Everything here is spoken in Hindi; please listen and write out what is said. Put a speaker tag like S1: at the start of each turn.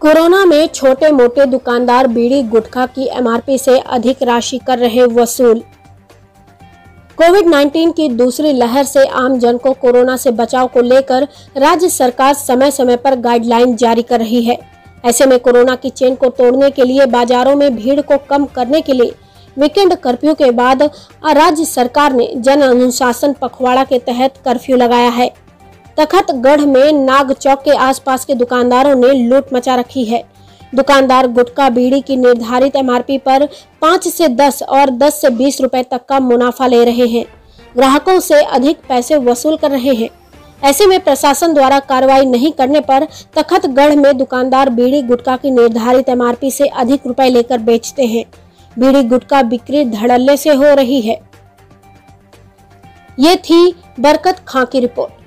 S1: कोरोना में छोटे मोटे दुकानदार बीड़ी गुटखा की एमआरपी से अधिक राशि कर रहे वसूल। कोविड 19 की दूसरी लहर से आम जन को कोरोना से बचाव को लेकर राज्य सरकार समय समय पर गाइडलाइन जारी कर रही है। ऐसे में कोरोना की चेन को तोड़ने के लिए बाजारों में भीड़ को कम करने के लिए वीकेंड कर्फ्यू के बाद राज्य सरकार ने जन अनुशासन पखवाड़ा के तहत कर्फ्यू लगाया है। तखतगढ़ में नाग चौक के आसपास के दुकानदारों ने लूट मचा रखी है। दुकानदार गुटखा बीड़ी की निर्धारित एमआरपी पर पाँच से दस और दस से बीस रुपए तक का मुनाफा ले रहे हैं। ग्राहकों से अधिक पैसे वसूल कर रहे हैं। ऐसे में प्रशासन द्वारा कार्रवाई नहीं करने पर तखतगढ़ में दुकानदार बीड़ी गुटखा की निर्धारित एमआरपी से अधिक रुपए लेकर बेचते हैं। बीड़ी गुटखा बिक्री धड़ल्ले से हो रही है। ये थी बरकत खां की रिपोर्ट।